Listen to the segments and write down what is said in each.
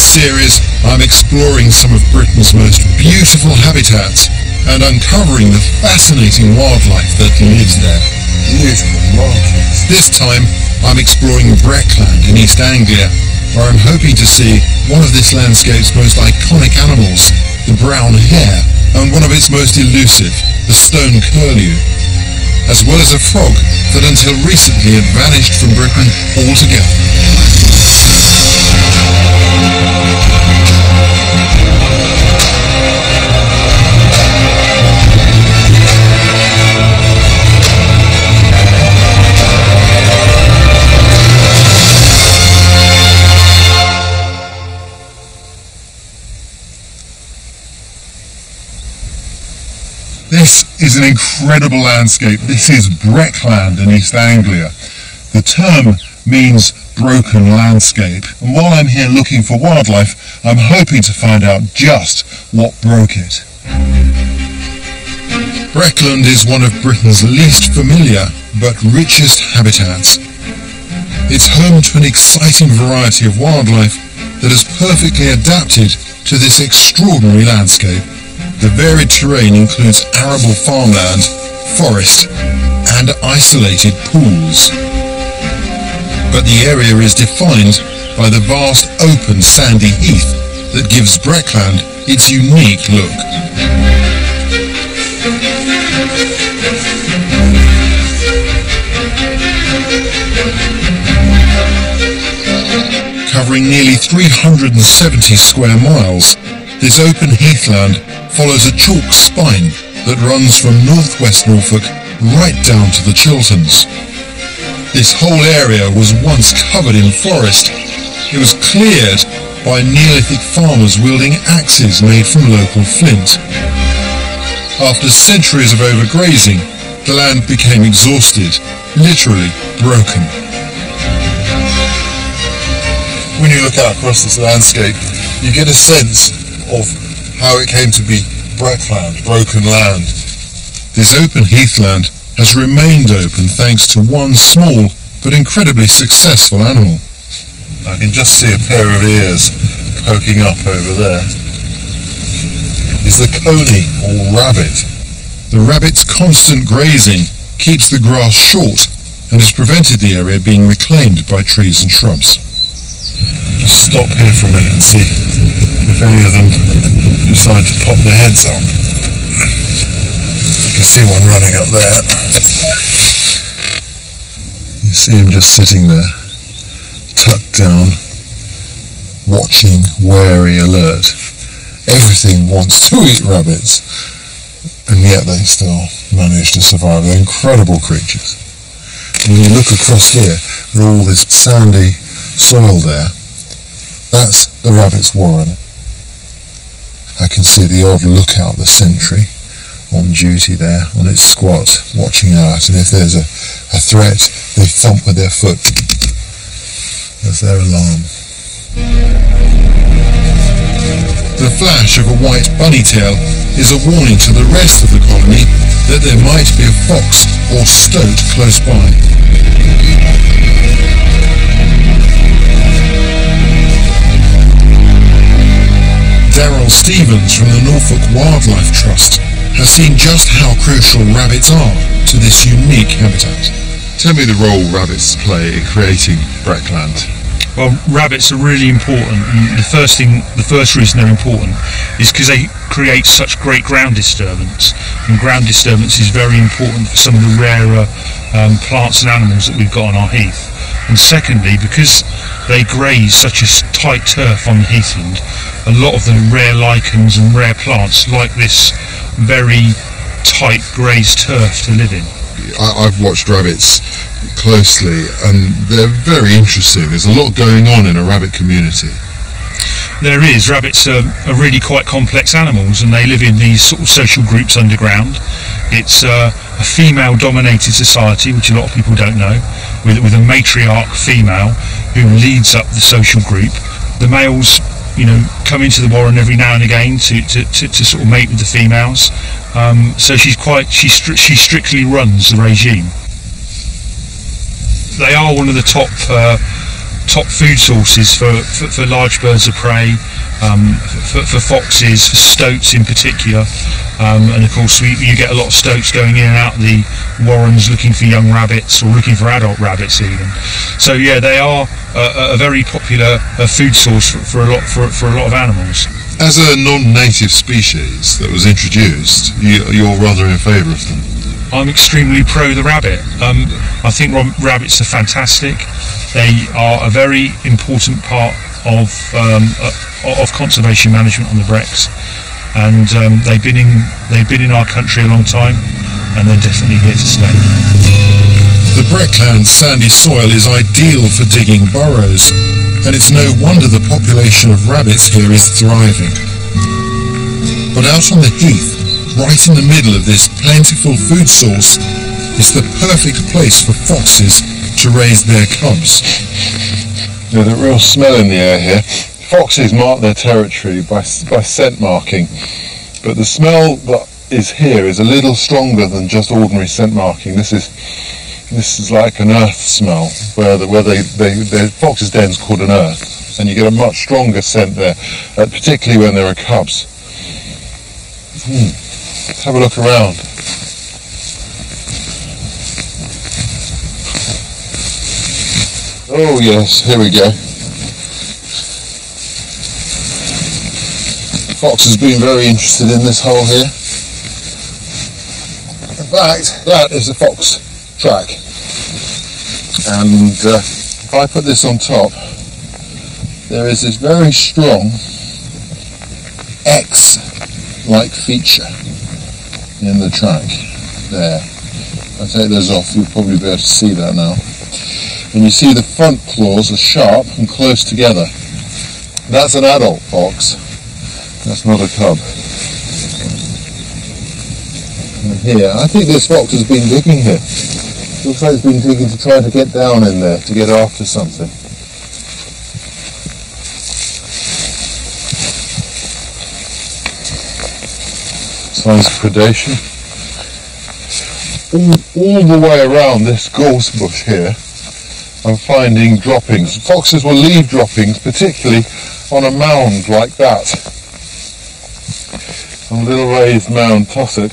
series, I'm exploring some of Britain's most beautiful habitats and uncovering the fascinating wildlife that lives there. Beautiful mountains. This time, I'm exploring Breckland in East Anglia, where I'm hoping to see one of this landscape's most iconic animals, the brown hare, and one of its most elusive, the stone curlew, as well as a frog that until recently had vanished from Britain altogether. This is an incredible landscape. This is Breckland in East Anglia. The term means broken landscape, and while I'm here looking for wildlife, I'm hoping to find out just what broke it. Breckland is one of Britain's least familiar but richest habitats. It's home to an exciting variety of wildlife that has perfectly adapted to this extraordinary landscape. The varied terrain includes arable farmland, forest, and isolated pools. But the area is defined by the vast open sandy heath that gives Breckland its unique look. Covering nearly 370 square miles, this open heathland follows a chalk spine that runs from northwest Norfolk right down to the Chilterns. This whole area was once covered in forest. It was cleared by Neolithic farmers wielding axes made from local flint. After centuries of overgrazing, the land became exhausted, literally broken. When you look out across this landscape, you get a sense of how it came to be Breckland, broken land. This open heathland has remained open thanks to one small but incredibly successful animal. I can just see a pair of ears poking up over there. Is the coney or rabbit. The rabbit's constant grazing keeps the grass short and has prevented the area being reclaimed by trees and shrubs. Just stop here for a minute and see if any of them decide to pop their heads up. You can see one running up there. You see him just sitting there, tucked down, watching, wary, alert. Everything wants to eat rabbits, and yet they still manage to survive. They're incredible creatures. When you look across here, with all this sandy soil there, that's the rabbit's warren. I can see the odd lookout, the sentry, on duty there, on its squat, watching out, and if there's a, a threat, they thump with their foot. That's their alarm. The flash of a white bunny tail is a warning to the rest of the colony that there might be a fox or stoat close by. Daryl Stevens from the Norfolk Wildlife Trust has seen just how crucial rabbits are to this unique habitat. Tell me the role rabbits play in creating Breckland. Well, rabbits are really important, and the first thing, the first reason they're important is because they create such great ground disturbance, and ground disturbance is very important for some of the rarer um, plants and animals that we've got on our heath. And secondly, because they graze such a s- tight turf on the heathland, a lot of the rare lichens and rare plants like this very tight grazed turf to live in. I, I've watched rabbits closely and they're very interesting. There's a lot going on in a rabbit community. There is. Rabbits are, are really quite complex animals and they live in these sort of social groups underground. It's uh, a female dominated society, which a lot of people don't know, with, with a matriarch female who leads up the social group. The males, you know, come into the warren every now and again to, to, to, to sort of mate with the females. Um, so she's quite, she, stri- she strictly runs the regime. They are one of the top uh, top food sources for, for, for large birds of prey, um, for, for, foxes, for stoats in particular. Um, and of course, we, you get a lot of stoats going in and out of the warrens looking for young rabbits or looking for adult rabbits even. So yeah, they are a, a very popular uh, food source for, for, a lot for, for a lot of animals. As a non-native species that was introduced, you, you're rather in favour of them. I'm extremely pro the rabbit. Um, I think rabbits are fantastic. They are a very important part of um, uh, of conservation management on the Brecks, and um, they've been in they've been in our country a long time, and they're definitely here to stay. The Breckland sandy soil is ideal for digging burrows, and it's no wonder the population of rabbits here is thriving. But out on the heath, right in the middle of this plentiful food source, is the perfect place for foxes to raise their cubs. There's a real smell in the air here. Foxes mark their territory by, by scent marking, but the smell that is here is a little stronger than just ordinary scent marking. This is this is like an earth smell, where the, where they, they, the fox's den's called an earth, and you get a much stronger scent there, uh, particularly when there are cubs. Hmm. Let's have a look around. Oh yes, here we go. Fox has been very interested in this hole here. In fact, that is a fox track. And uh, if I put this on top, there is this very strong X-like feature in the track there. I take those off, you'll probably be able to see that now and you see the front claws are sharp and close together. That's an adult fox. That's not a cub. And here, I think this fox has been digging here. Looks like it's been digging to try to get down in there, to get after something. Signs of predation. All, all the way around this gorse bush here, I'm finding droppings. Foxes will leave droppings, particularly on a mound like that. On a little raised mound tussock.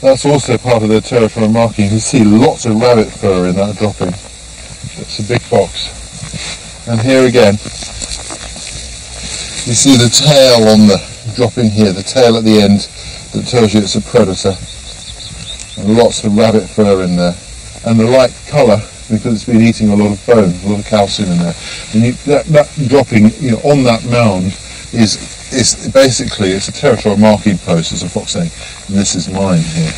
That's also part of their territorial marking. You can see lots of rabbit fur in that dropping. It's a big fox. And here again, you see the tail on the dropping here, the tail at the end that tells you it's a predator. And lots of rabbit fur in there. And the light colour because it's been eating a lot of bone, a lot of calcium in there. And you, that, that dropping you know, on that mound is is basically it's a territorial marking post, as a fox saying, this is mine here.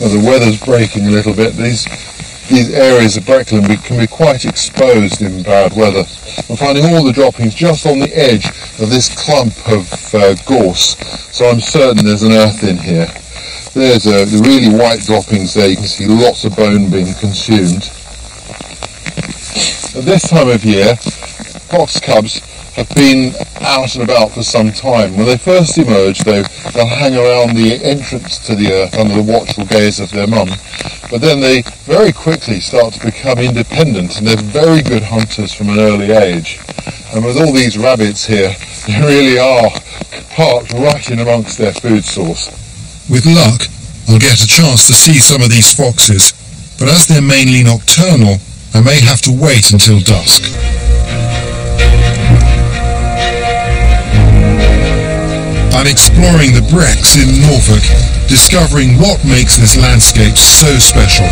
Well, the weather's breaking a little bit. These these areas of Breckland can be quite exposed in bad weather. I'm finding all the droppings just on the edge of this clump of uh, gorse, so I'm certain there's an earth in here. There's a, the really white droppings there. You can see lots of bone being consumed. At this time of year, fox cubs have been out and about for some time. When they first emerge, though, they'll hang around the entrance to the earth under the watchful gaze of their mum. But then they very quickly start to become independent, and they're very good hunters from an early age. And with all these rabbits here, they really are parked right in amongst their food source. With luck, I'll get a chance to see some of these foxes, but as they're mainly nocturnal, I may have to wait until dusk. I'm exploring the Brecks in Norfolk, discovering what makes this landscape so special.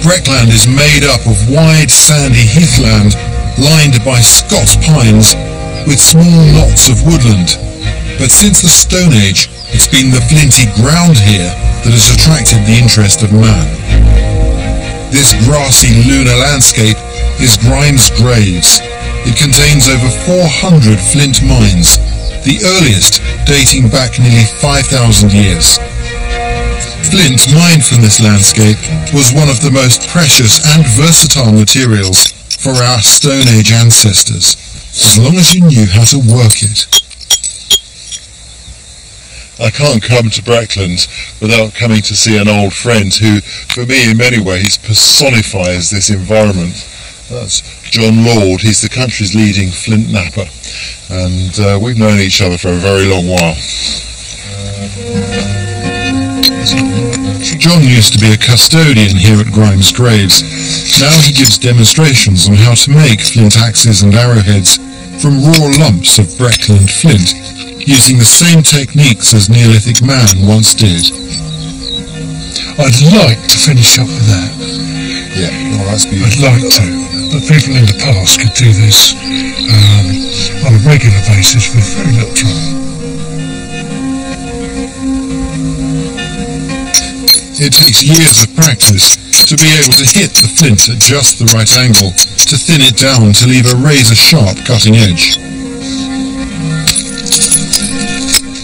Breckland is made up of wide sandy heathland lined by Scots pines with small knots of woodland. But since the Stone Age, it's been the flinty ground here that has attracted the interest of man. This grassy lunar landscape is Grimes Graves. It contains over 400 flint mines, the earliest dating back nearly 5,000 years. Flint mined from this landscape was one of the most precious and versatile materials for our Stone Age ancestors, as long as you knew how to work it. I can't come to Breckland without coming to see an old friend who, for me, in many ways, personifies this environment. That's John Lord. He's the country's leading flint knapper, and uh, we've known each other for a very long while. John used to be a custodian here at Grimes Graves. Now he gives demonstrations on how to make flint axes and arrowheads from raw lumps of Breckland flint, using the same techniques as Neolithic man once did. I'd like to finish up with that. Yeah, well, that's I'd like to. But people in the past could do this um, on a regular basis with very little trouble. It takes years of practice to be able to hit the flint at just the right angle, to thin it down to leave a razor-sharp cutting edge.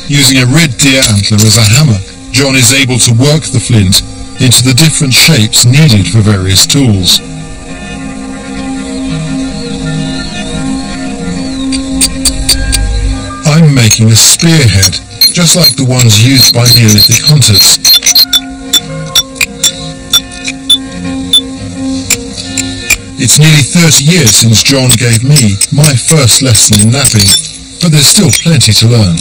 Using a red deer antler as a hammer, John is able to work the flint into the different shapes needed for various tools. I'm making a spearhead, just like the ones used by Neolithic hunters. It's nearly 30 years since John gave me my first lesson in knapping, but there's still plenty to learn.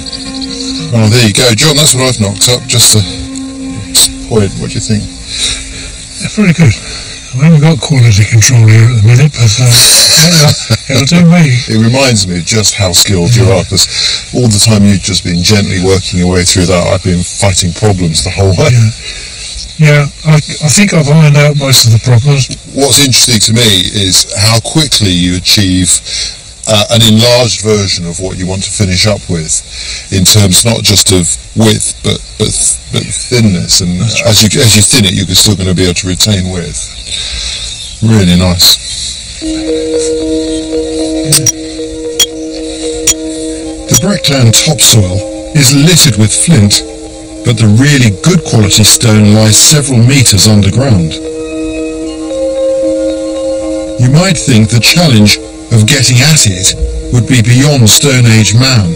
Well, there you go, John. That's what I've knocked up. Just a point. What do you think? They're very good. I haven't got quality control here at the minute, but uh, yeah, it'll do me. It reminds me of just how skilled you are, because all the time you've just been gently working your way through that. I've been fighting problems the whole way. Yeah. Yeah, I, I think I've ironed out most of the problems. What's interesting to me is how quickly you achieve uh, an enlarged version of what you want to finish up with, in terms not just of width but but, but thinness. And as you as you thin it, you're still going to be able to retain width. Really nice. The Breckland topsoil is littered with flint, but the really good quality stone lies several meters underground. You might think the challenge of getting at it would be beyond Stone Age man,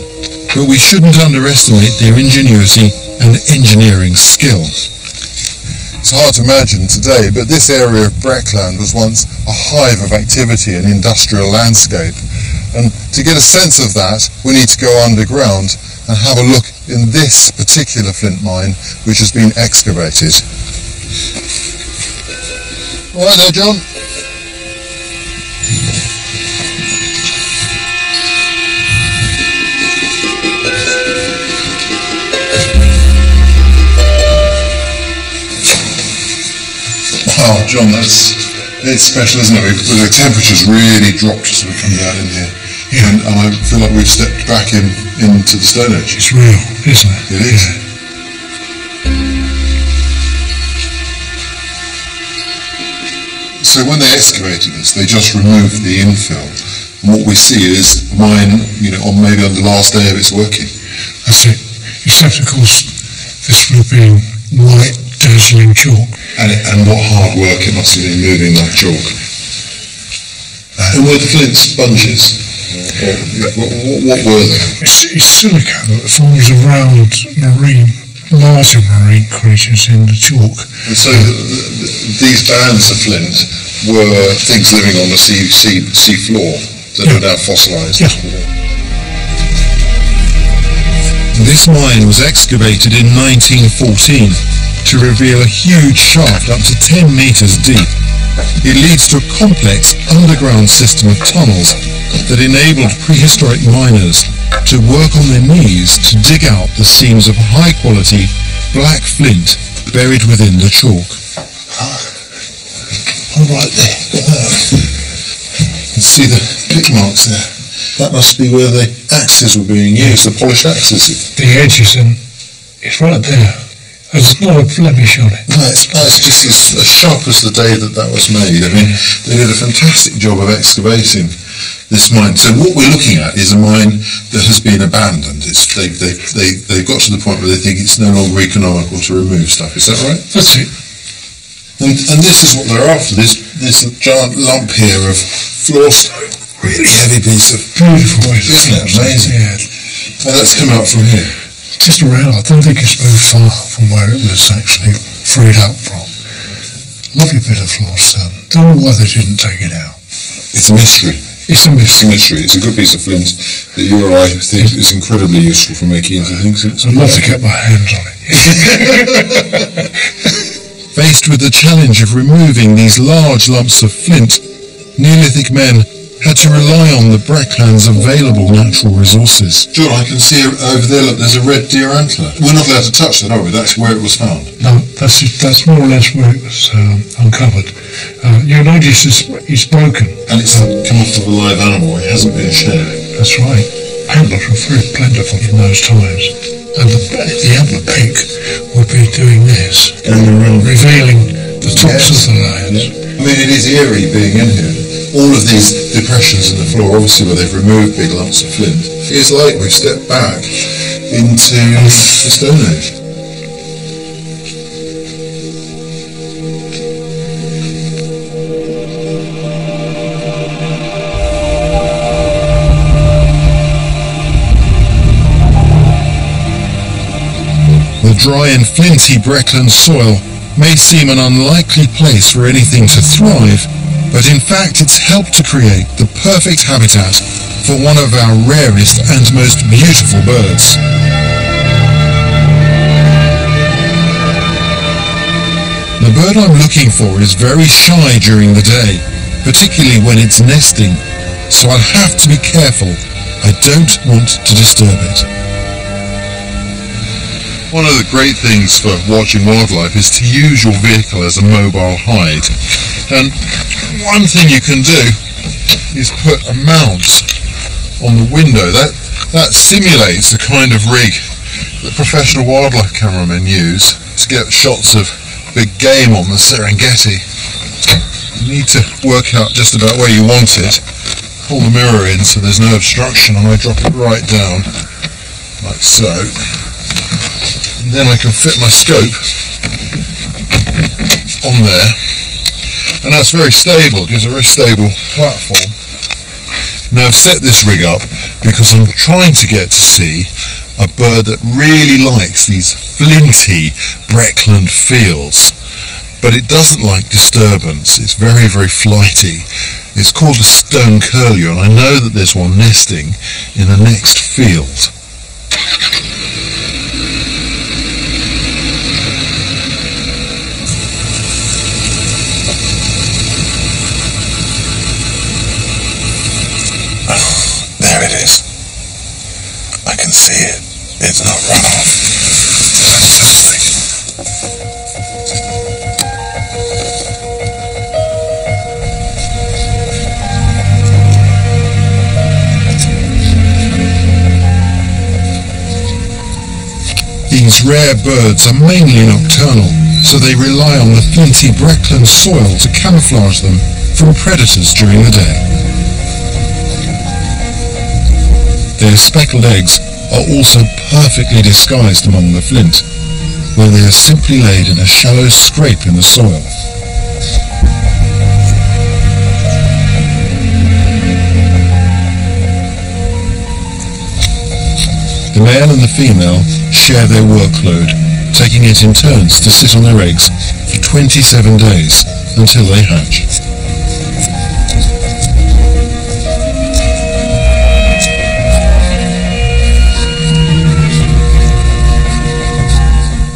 but we shouldn't underestimate their ingenuity and engineering skill. It's hard to imagine today, but this area of Breckland was once a hive of activity and industrial landscape. And to get a sense of that, we need to go underground and have a look in this particular flint mine, which has been excavated. All right there, John. Wow, John, that's it's special, isn't it? The temperature's really dropped as we come down in here, and, and I feel like we've stepped back in into the Stone Age. It's real, isn't it? It is. So when they excavated this, they just removed the infill. And what we see is mine, you know, on maybe on the last day of its working. That's it. Except, of course, this would have been white, dazzling chalk. And, and what hard work it must have been moving that chalk. Uh, and were the flint sponges? What, what, what were they? It's, it's silica that forms around marine, larger marine creatures in the chalk. And so th- th- these bands of flint were things living on the sea, sea, sea floor that are now fossilised. Yeah. This mine was excavated in 1914 to reveal a huge shaft up to 10 metres deep. It leads to a complex underground system of tunnels that enabled prehistoric miners to work on their knees to dig out the seams of high quality black flint buried within the chalk. Ah, All right there. You can see the pick marks there. That must be where the axes were being used, the polished axes. The edges, and it's right there. There's not a blemish on it. No, it's, it's just as, as sharp as the day that that was made. I mean, they did a fantastic job of excavating this mine. So what we're looking at is a mine that has been abandoned. It's, they, they, they, they've got to the point where they think it's no longer economical to remove stuff. Is that right? That's it. And, and this is what they're after, this, this giant lump here of floor stone. Really heavy piece of... Beautiful, Isn't it amazing? Yeah. And that's come out from here. Just around. I don't think it's moved far from where it was actually freed up from. Lovely bit of floor stone. Don't know why they didn't take it out. It's a mystery. It's a It's a mystery. mystery. It's a good piece of flint that you or I think is incredibly useful for making into things. It's I'd love to get my hands on it. Faced with the challenge of removing these large lumps of flint, Neolithic men had to rely on the Breckland's available natural resources. John, I can see over there, look, there's a red deer antler. We're not allowed to touch that, are we? That's where it was found. No, that's that's more or less where it was um, uncovered. Uh, you'll notice it's, it's broken. And it's come off of a live animal. It hasn't been shed. That's right. Antlers were very plentiful in those times. And the, the antler pick would be doing this, around. revealing the tops Yes. of the layers. I mean, it is eerie being in here. All of these depressions in the floor, obviously where they've removed big lumps of flint, feels like we've stepped back into the Stone Age. The dry and flinty Breckland soil may seem an unlikely place for anything to thrive, but in fact it's helped to create the perfect habitat for one of our rarest and most beautiful birds. The bird I'm looking for is very shy during the day, particularly when it's nesting, so I'll have to be careful. I don't want to disturb it. One of the great things for watching wildlife is to use your vehicle as a mobile hide. And one thing you can do is put a mount on the window. That that simulates the kind of rig that professional wildlife cameramen use to get shots of big game on the Serengeti. You need to work out just about where you want it. Pull the mirror in so there's no obstruction and I drop it right down like so. And then I can fit my scope on there. And that's very stable, gives a very stable platform. Now I've set this rig up because I'm trying to get to see a bird that really likes these flinty Breckland fields. But it doesn't like disturbance. It's very, very flighty. It's called a stone curlew, and I know that there's one nesting in the next field. Can see it. It's not run off. Fantastic. These rare birds are mainly nocturnal, so they rely on the flinty Breckland soil to camouflage them from predators during the day. Their speckled eggs are also perfectly disguised among the flint, where they are simply laid in a shallow scrape in the soil. The male and the female share their workload, taking it in turns to sit on their eggs for 27 days until they hatch.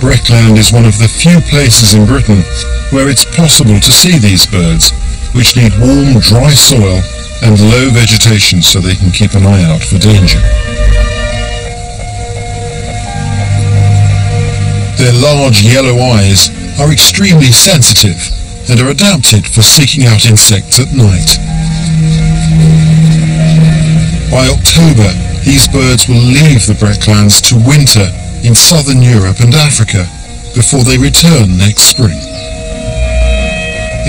Breckland is one of the few places in Britain where it's possible to see these birds, which need warm, dry soil and low vegetation so they can keep an eye out for danger. Their large yellow eyes are extremely sensitive and are adapted for seeking out insects at night. By October, these birds will leave the Brecklands to winter in southern Europe and Africa before they return next spring.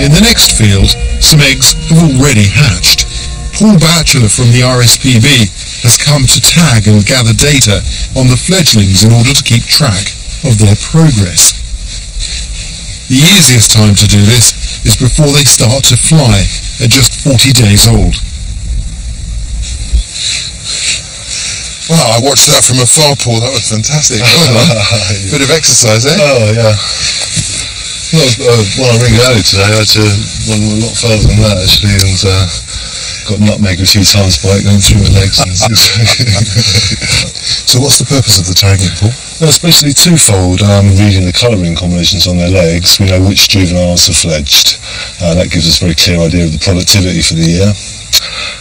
In the next field, some eggs have already hatched. Paul Batchelor from the RSPB has come to tag and gather data on the fledglings in order to keep track of their progress. The easiest time to do this is before they start to fly at just 40 days old. Wow, I watched that from afar, Paul. That was fantastic. Done. Bit of exercise, eh? Oh yeah. Well, uh, when I ring early today, I had to run a lot further than that actually, and uh, got nutmeg a few times by it going through my legs. So what's the purpose of the tagging, Paul? Well, it's basically twofold. Um, reading the colouring combinations on their legs, we know which juveniles are fledged. Uh, that gives us a very clear idea of the productivity for the year.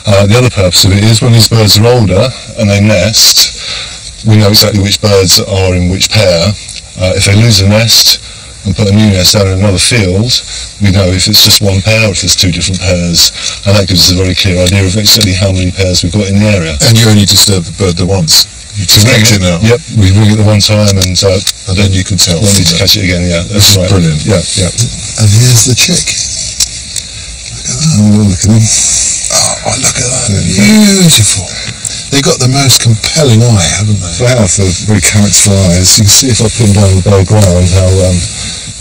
Uh, the other purpose of it is when these birds are older and they nest, we know exactly which birds are in which pair. Uh, if they lose a nest and put a new nest down in another field, we know if it's just one pair or if there's two different pairs, and that gives us a very clear idea of exactly how many pairs we've got in the area. And you only disturb the bird the once. You just ring catch it now. Yep, we ring it the one time and uh, And then you can tell. we'll need to catch it again. Yeah, that's right. brilliant. Yeah, yeah. And here's the chick. Oh, look at him. Oh, look at that. Beautiful. They've got the most compelling eye, haven't they? They have a very eyes. You can see if I him down the bare ground how um,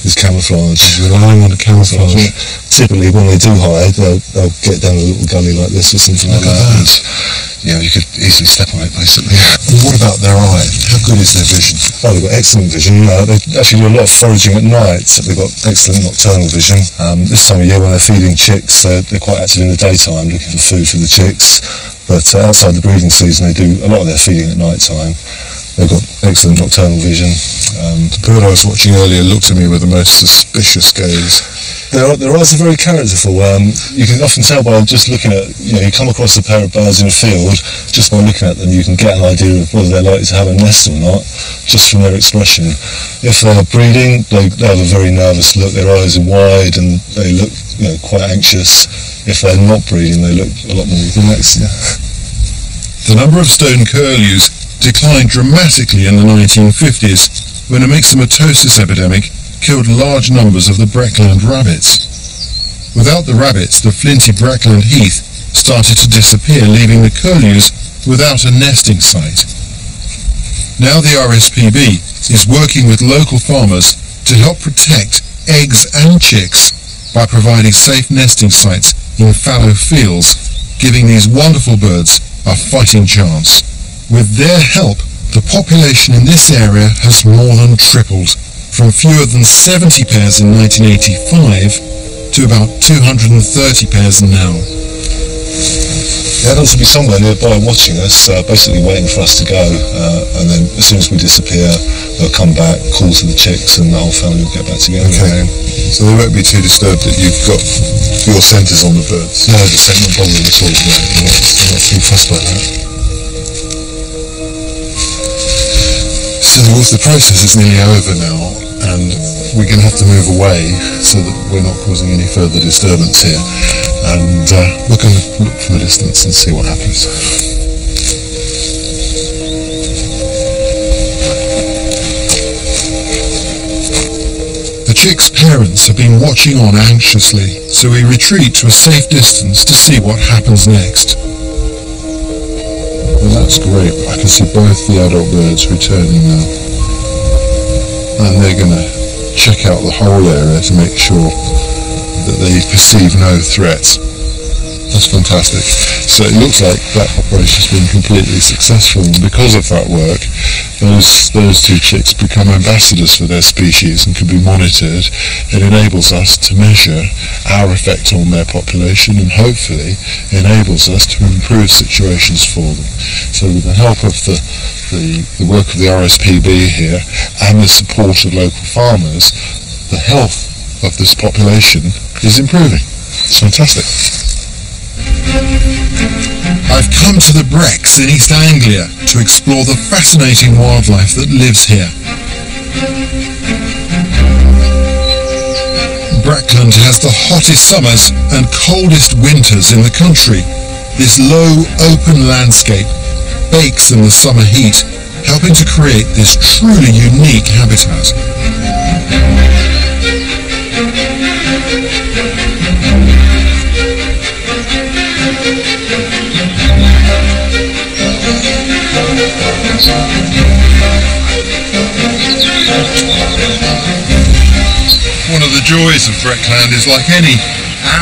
his camouflage. Relying on camouflage. Typically, when they do hide, they'll, they'll get down a little gully like this or something like Look that. that. And, you know, you could easily step on it, basically. And what about their eye? How good is their vision? Oh, they've got excellent vision. Uh, they actually do a lot of foraging at night. So they've got excellent nocturnal vision. Um, this time of year, when they're feeding chicks, they're, they're quite active in the daytime, looking for food for the chicks. But uh, outside the breeding season, they do a lot of their feeding at night time. They've got excellent nocturnal vision. Um, The bird I was watching earlier looked at me with the most suspicious gaze. their, their eyes are very characterful. Um, you can often tell by just looking at, you know, you come across a pair of birds in a field, just by looking at them, you can get an idea of whether they're likely to have a nest or not, just from their expression. If they're breeding, they, they have a very nervous look, their eyes are wide and they look, you know, quite anxious. If they're not breeding, they look a lot more relaxed. Yeah. The number of stone curlews declined dramatically in the 1950s when a myxomatosis epidemic killed large numbers of the Breckland rabbits. Without the rabbits, the flinty Breckland heath started to disappear, leaving the curlews without a nesting site. Now the RSPB is working with local farmers to help protect eggs and chicks by providing safe nesting sites in fallow fields, giving these wonderful birds a fighting chance. With their help, the population in this area has more than tripled, from fewer than 70 pairs in 1985 to about 230 pairs now. The adults will be somewhere nearby watching us, uh, basically waiting for us to go, uh, and then as soon as we disappear, they'll come back, call to the chicks, and the whole family will get back together Okay. again. So they won't be too disturbed that you've got your scenters on the birds. No, the same not bother them at all. No, they're not, they're not too fussed by that. So the process is nearly over now, and we're going to have to move away so that we're not causing any further disturbance here. And uh, we're going to look from a distance and see what happens. The chick's parents have been watching on anxiously, so we retreat to a safe distance to see what happens next. Well, that's great. I can see both the adult birds returning now. And they're going to check out the whole area to make sure that they perceive no threats. That's fantastic. So it looks like that operation's been completely successful, and because of that work, those those two chicks become ambassadors for their species and can be monitored. It enables us to measure our effect on their population, and hopefully enables us to improve situations for them. So with the help of the the, the work of the RSPB here and the support of local farmers, the health of this population is improving. It's fantastic. I've come to the Brecks in East Anglia to explore the fascinating wildlife that lives here. Breckland has the hottest summers and coldest winters in the country. This low, open landscape bakes in the summer heat, helping to create this truly unique habitat. One of the joys of Breckland is like any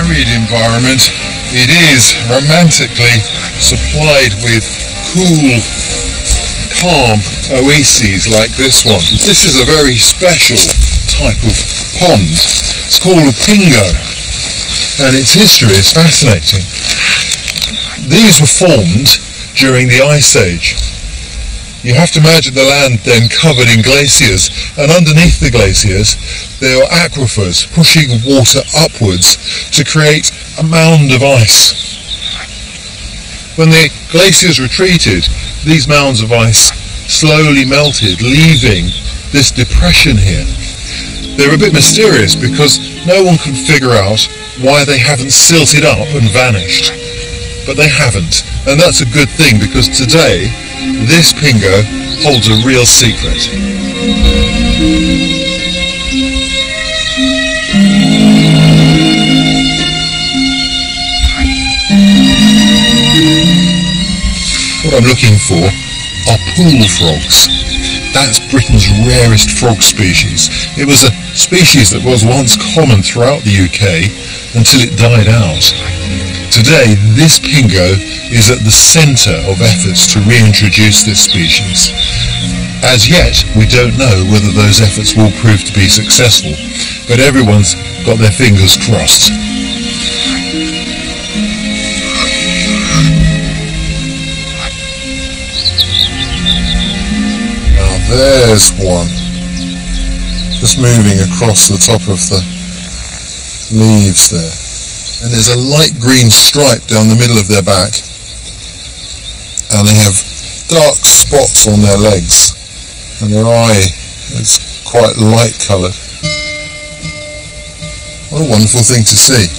arid environment, it is romantically supplied with cool, calm oases like this one. This is a very special type of pond. It's called a pingo, and its history is fascinating. These were formed during the Ice Age. You have to imagine the land then covered in glaciers, and underneath the glaciers there are aquifers pushing water upwards to create a mound of ice. When the glaciers retreated, these mounds of ice slowly melted, leaving this depression here. They're a bit mysterious because no one can figure out why they haven't silted up and vanished. But they haven't, and that's a good thing because today this pingo holds a real secret. What I'm looking for are pool frogs. That's Britain's rarest frog species. It was a species that was once common throughout the UK until it died out. Today, this pingo is at the centre of efforts to reintroduce this species. As yet, we don't know whether those efforts will prove to be successful, but everyone's got their fingers crossed. Now there's one. Just moving across the top of the leaves there. And there's a light green stripe down the middle of their back. And they have dark spots on their legs. And their eye is quite light coloured. What a wonderful thing to see.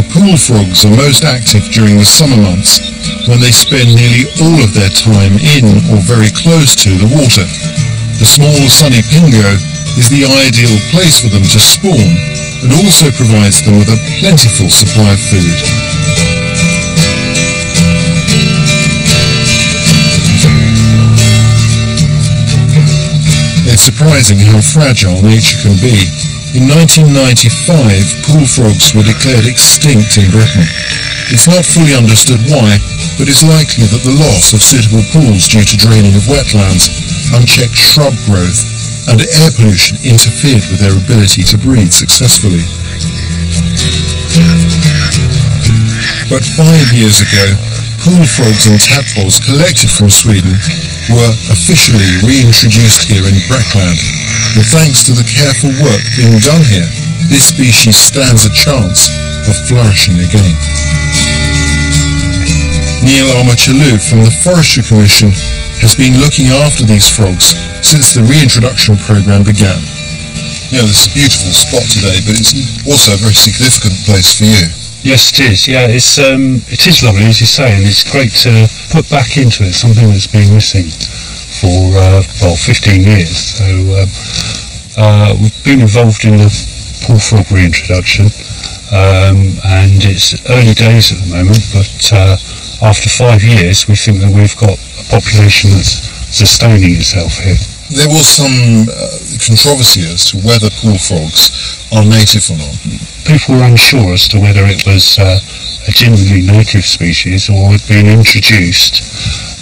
The pool frogs are most active during the summer months when they spend nearly all of their time in or very close to the water. The small sunny pingo is the ideal place for them to spawn and also provides them with a plentiful supply of food. It's surprising how fragile nature can be. In 1995, pool frogs were declared extinct in Britain. It's not fully understood why, but it's likely that the loss of suitable pools due to draining of wetlands, unchecked shrub growth, and air pollution interfered with their ability to breed successfully. But five years ago, pool frogs and tadpoles collected from Sweden were officially reintroduced here in Breckland. And thanks to the careful work being done here, this species stands a chance of flourishing again. Neil Armour-Chelu from the Forestry Commission has been looking after these frogs since the reintroduction program began. Yeah, this is a beautiful spot today, but it's also a very significant place for you. Yes, it is. Yeah, it's um, it is lovely, as you say, and it's great to put back into it something that's been missing for uh, well 15 years. So uh, uh, we've been involved in the pool frog reintroduction, um, and it's early days at the moment. But uh, after five years, we think that we've got a population that's sustaining itself here. There was some uh, controversy as to whether pool frogs are native or not. People were unsure as to whether it was uh, a genuinely native species or had been introduced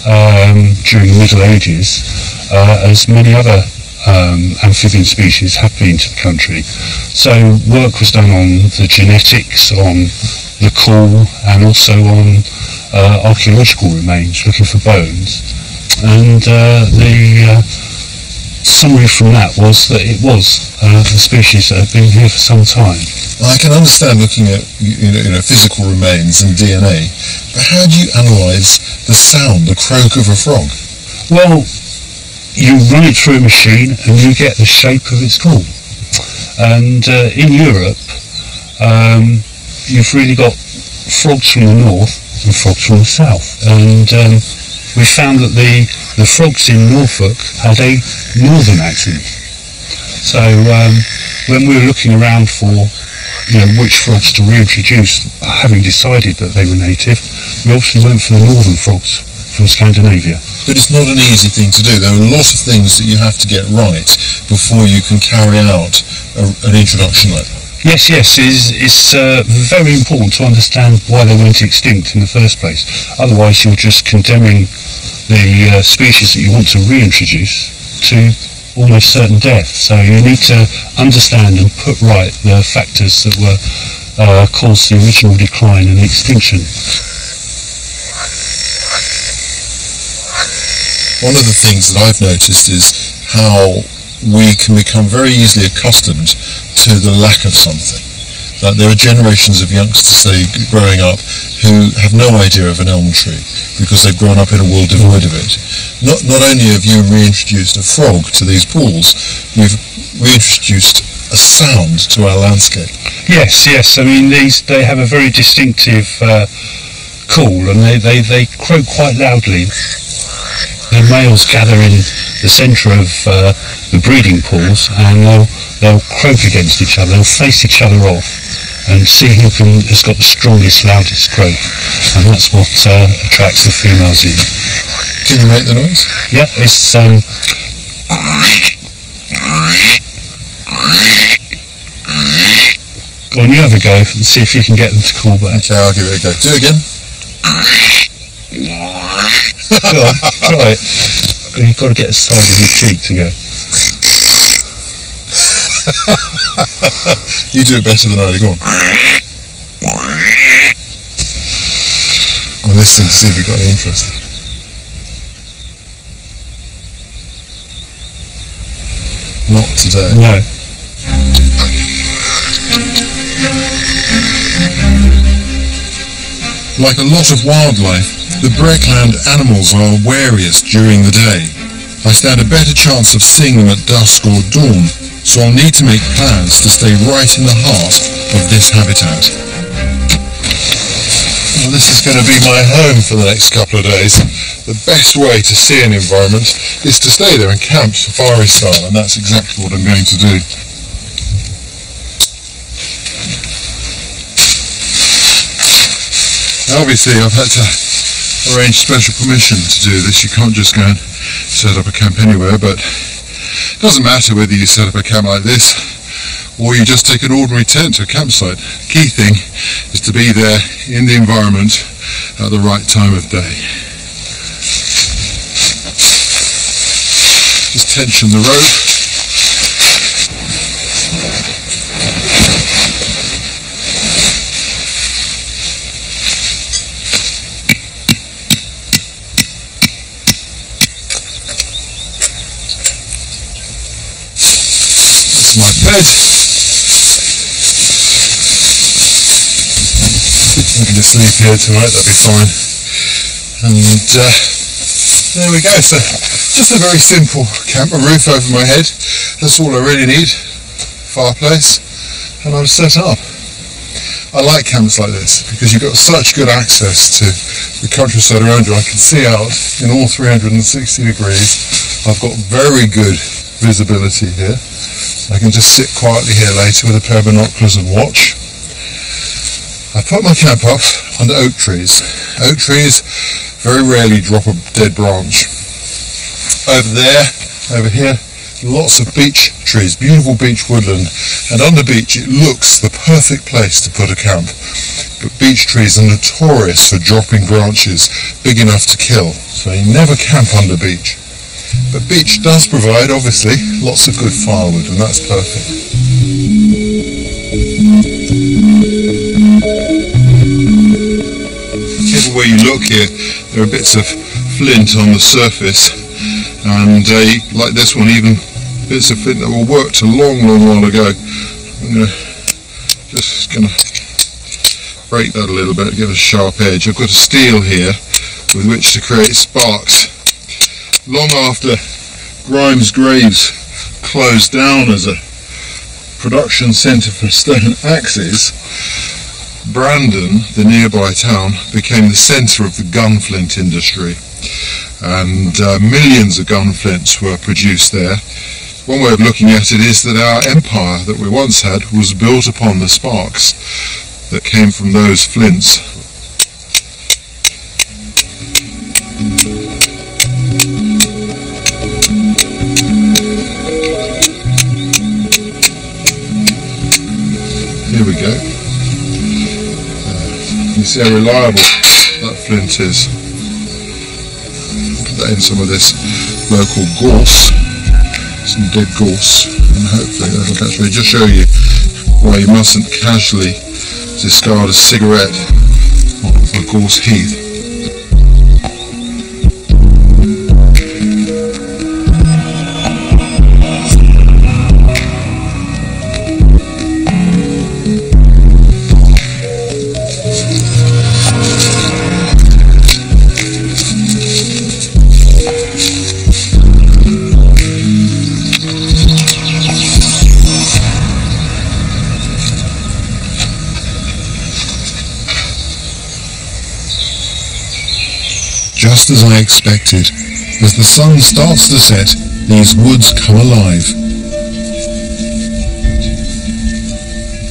um, during the Middle Ages, uh, as many other um, amphibian species have been to the country. So work was done on the genetics, on the call, and also on uh, archaeological remains, looking for bones. And uh, the uh, summary from that was that it was uh, a species that had been here for some time. I can understand looking at you know, you know physical remains and DNA, but how do you analyse the sound, the croak of a frog? Well, you run it through a machine and you get the shape of its call. And uh, in Europe, um, you've really got frogs from the north and frogs from the south. And um, we found that the, the frogs in Norfolk had a northern accent. So um, when we were looking around for you know, which frogs to reintroduce, having decided that they were native, we obviously went for the northern frogs from Scandinavia. But it's not an easy thing to do. There are a lot of things that you have to get right before you can carry out a, an introduction like that. Yes, yes, it's, it's uh, very important to understand why they went extinct in the first place. Otherwise, you're just condemning the uh, species that you want to reintroduce to almost certain death. So you need to understand and put right the factors that were uh, caused the original decline and extinction. One of the things that I've noticed is how we can become very easily accustomed to the lack of something. That there are generations of youngsters, say, growing up who have no idea of an elm tree because they've grown up in a world devoid of it. Not, not only have you reintroduced a frog to these pools, you've reintroduced a sound to our landscape. Yes, yes. I mean, these they have a very distinctive uh, call, and they, they, they croak quite loudly. The males gather in the centre of uh, the breeding pools, and they'll they'll croak against each other. They'll face each other off, and see who can, has got the strongest, loudest croak, and that's what uh, attracts the females in. Can you make the noise? Yeah, it's um, Go on, you have a go and see if you can get them to call back. Okay, I'll give it a go. Do it again. Go on, try it. You've got to get the side of your cheek to go. You do it better than I do. Go on. I'm listening to see if you've got any interest. Not today. No. Like a lot of wildlife, the Breckland animals are wariest during the day. I stand a better chance of seeing them at dusk or dawn, so I'll need to make plans to stay right in the heart of this habitat. Well, this is going to be my home for the next couple of days. The best way to see an environment is to stay there and camp safari style, and that's exactly what I'm going to do. Obviously, I've had to arrange special permission to do this. You can't just go and set up a camp anywhere, but it doesn't matter whether you set up a camp like this or you just take an ordinary tent to a campsite. The Key thing is to be there in the environment at the right time of day. Just tension the rope. That's my bed. I can just sleep here tonight, that'd be fine. And uh, there we go. So just a very simple camp, a roof over my head. That's all I really need. Fireplace, and I'm set up. I like camps like this because you've got such good access to the countryside around you. I can see out in all 360 degrees. I've got very good visibility here. I can just sit quietly here later with a pair of binoculars and watch. I put my camp up under oak trees. Oak trees very rarely drop a dead branch. Over there, over here, lots of beech trees, beautiful beech woodland, and on the beach it looks the perfect place to put a camp. But beech trees are notorious for dropping branches big enough to kill, so you never camp under beech. But beech does provide, obviously, lots of good firewood, and that's perfect. Whichever way you look here, there are bits of flint on the surface, and uh, like this one, even bits of flint that were worked a long, long while ago. I'm gonna just gonna break that a little bit, give it a sharp edge. I've got a steel here with which to create sparks. Long after Grimes Graves closed down as a production centre for stone axes, Brandon, the nearby town, became the centre of the gunflint industry, and uh, millions of gunflints were produced there. One way of looking at it is that our empire that we once had was built upon the sparks that came from those flints. There we go. Uh, you see how reliable that flint is. Put that in some of this local gorse, some dead gorse, and hopefully that'll catch me. Just show you why you mustn't casually discard a cigarette on a gorse heath. Just as I expected, as the sun starts to set, these woods come alive.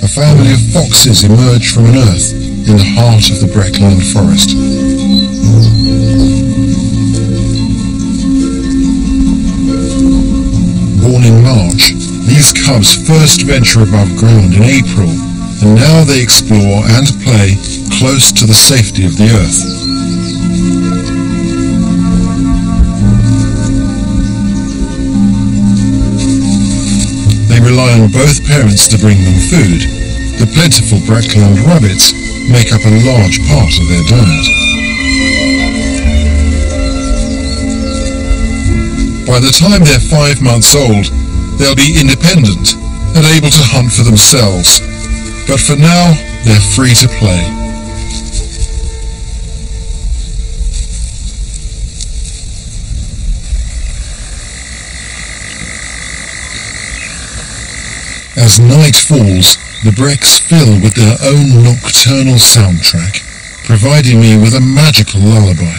A family of foxes emerge from an earth in the heart of the Breckland forest. Born in March, these cubs first venture above ground in April, and now they explore and play close to the safety of the earth. Rely on both parents to bring them food, the plentiful Breckland rabbits make up a large part of their diet. By the time they're five months old, they'll be independent and able to hunt for themselves. But for now, they're free to play. As night falls, the Brecks fill with their own nocturnal soundtrack, providing me with a magical lullaby.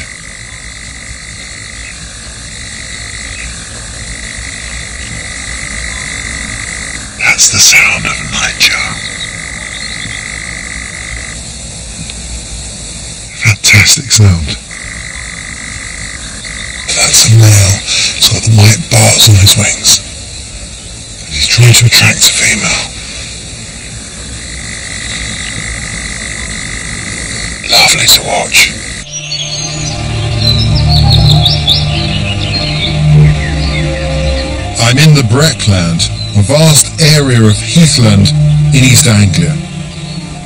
That's the sound of a nightjar. Fantastic sound. That's a male. It's got the white bars on his wings. He's to attract a female. Lovely to watch. I'm in the Breckland, a vast area of heathland in East Anglia.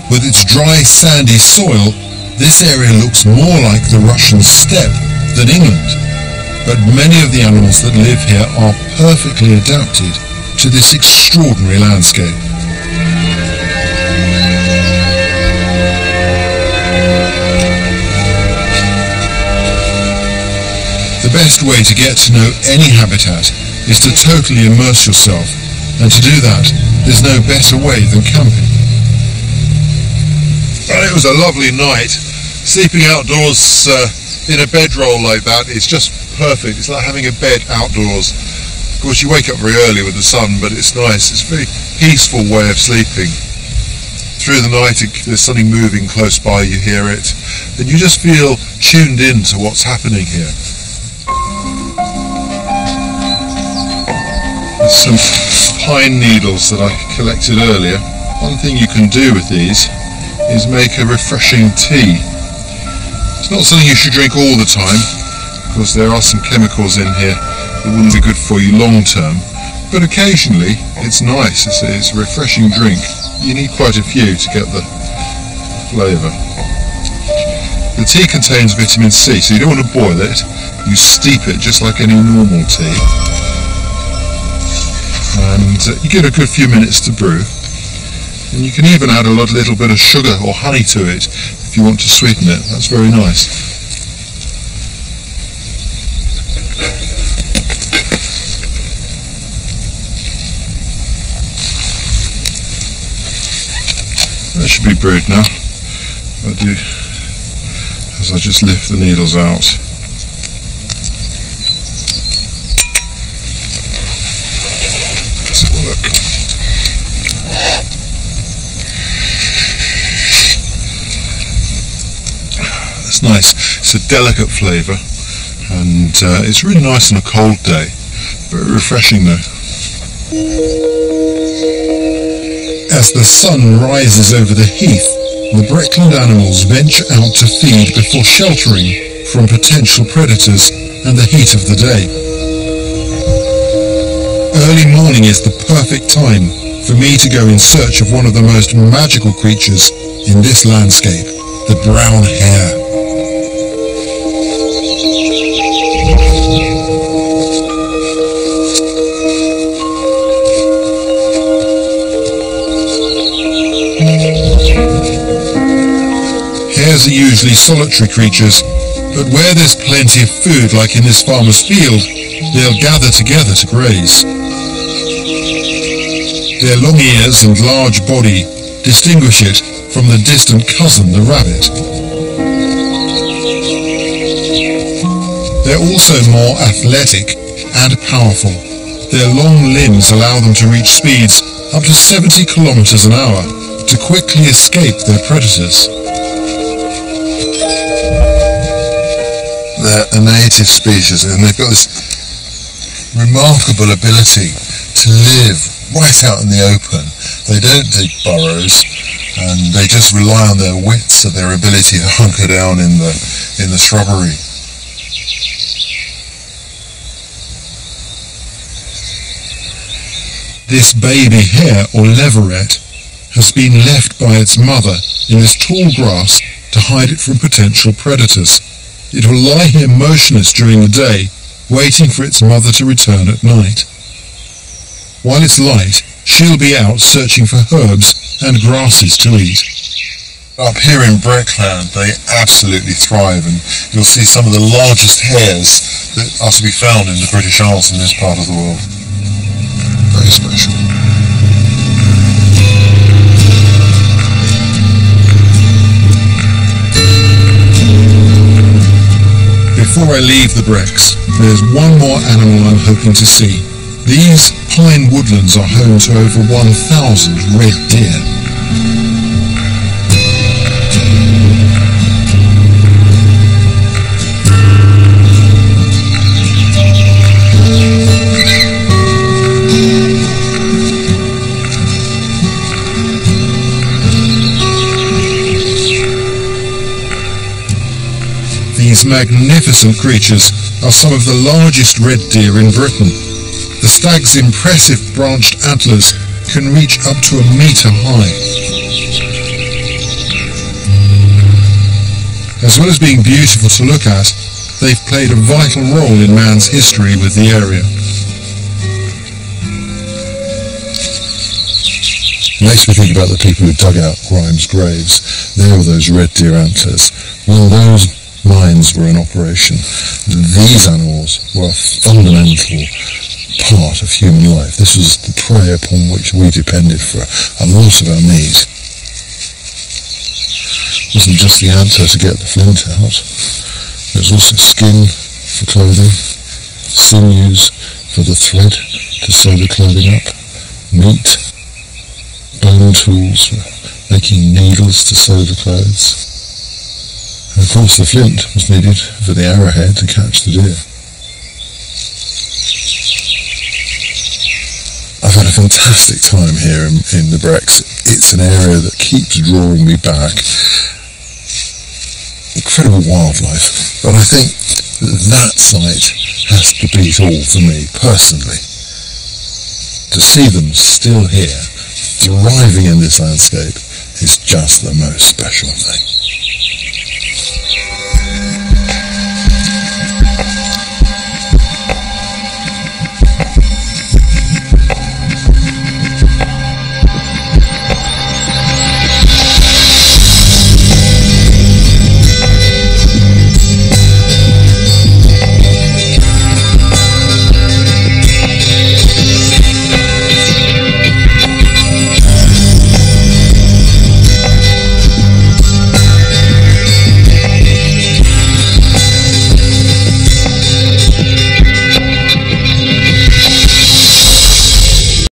With its dry, sandy soil, this area looks more like the Russian steppe than England. But many of the animals that live here are perfectly adapted to this extraordinary landscape. The best way to get to know any habitat is to totally immerse yourself, and to do that, there's no better way than camping. Well, it was a lovely night. Sleeping outdoors uh, in a bedroll like that is just perfect. It's like having a bed outdoors course, you wake up very early with the sun, but it's nice. It's a very peaceful way of sleeping. Through the night, it, there's something moving close by, you hear it. and you just feel tuned in to what's happening here. There's some pine needles that I collected earlier. One thing you can do with these is make a refreshing tea. It's not something you should drink all the time, because there are some chemicals in here it wouldn't be good for you long term. But occasionally, it's nice. It's a, it's a refreshing drink. You need quite a few to get the flavour. The tea contains vitamin C, so you don't want to boil it. You steep it just like any normal tea. And uh, you give it a good few minutes to brew. And you can even add a little bit of sugar or honey to it if you want to sweeten it. That's very nice. That should be brewed now. I do as I just lift the needles out. That's nice. It's a delicate flavour and uh, it's really nice on a cold day. Very refreshing though. As the sun rises over the heath, the Breckland animals venture out to feed before sheltering from potential predators and the heat of the day. Early morning is the perfect time for me to go in search of one of the most magical creatures in this landscape, the brown hare. Hares are usually solitary creatures, but where there's plenty of food like in this farmer's field, they'll gather together to graze. Their long ears and large body distinguish it from the distant cousin, the rabbit. They're also more athletic and powerful. Their long limbs allow them to reach speeds up to 70 kilometers an hour to quickly escape their predators. They're a native species and they've got this remarkable ability to live right out in the open. They don't dig burrows and they just rely on their wits and their ability to hunker down in the in the shrubbery. This baby hare or leveret has been left by its mother in this tall grass to hide it from potential predators. It will lie here motionless during the day, waiting for its mother to return at night. While it's light, she'll be out searching for herbs and grasses to eat. Up here in Breckland, they absolutely thrive, and you'll see some of the largest hares that are to be found in the British Isles in this part of the world. Very special. Before I leave the Brecks, there's one more animal I'm hoping to see. These pine woodlands are home to over 1,000 red deer. Magnificent creatures are some of the largest red deer in Britain. The stag's impressive branched antlers can reach up to a metre high. As well as being beautiful to look at, they've played a vital role in man's history with the area. Makes me think about the people who dug out Grimes' graves. There were those red deer antlers. Well, those mines were in operation. These animals were a fundamental part of human life. This was the prey upon which we depended for a lot of our needs. It wasn't just the antler to get the flint out. There was also skin for clothing, sinews for the thread to sew the clothing up, meat, bone tools for making needles to sew the clothes. Of course the flint was needed for the arrowhead to catch the deer. I've had a fantastic time here in, in the Brecks. It's an area that keeps drawing me back. Incredible wildlife. But I think that sight has to beat all for me, personally. To see them still here, thriving in this landscape, is just the most special thing.